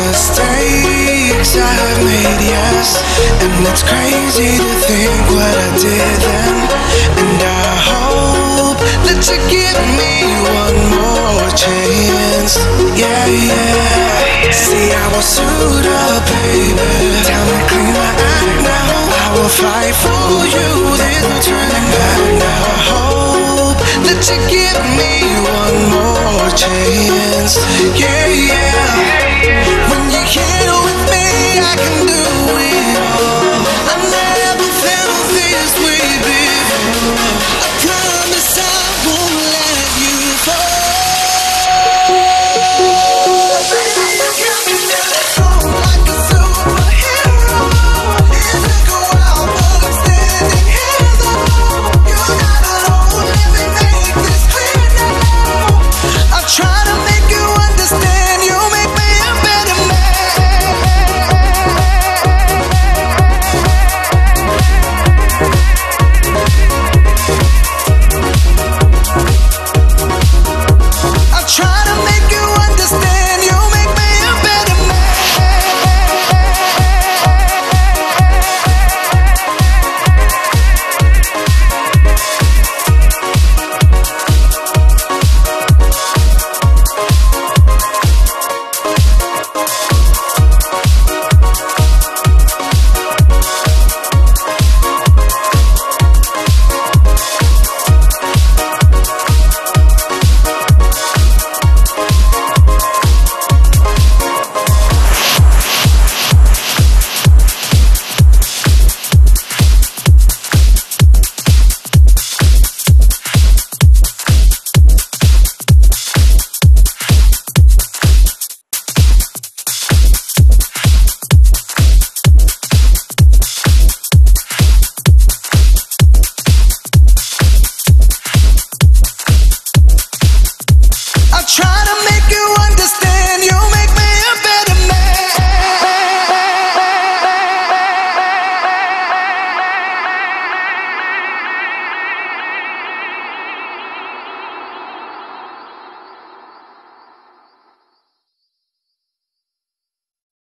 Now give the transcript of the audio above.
Mistakes I have made, yes. And it's crazy to think what I did then. And I hope that you give me one more chance. Yeah, yeah. See, I will suit up, baby fight for you. There's no turning back now. I hope that you give me one more chance. Yeah, yeah. When you're here with me, I can do it all. I never felt this way before. I promise I won't let you fall.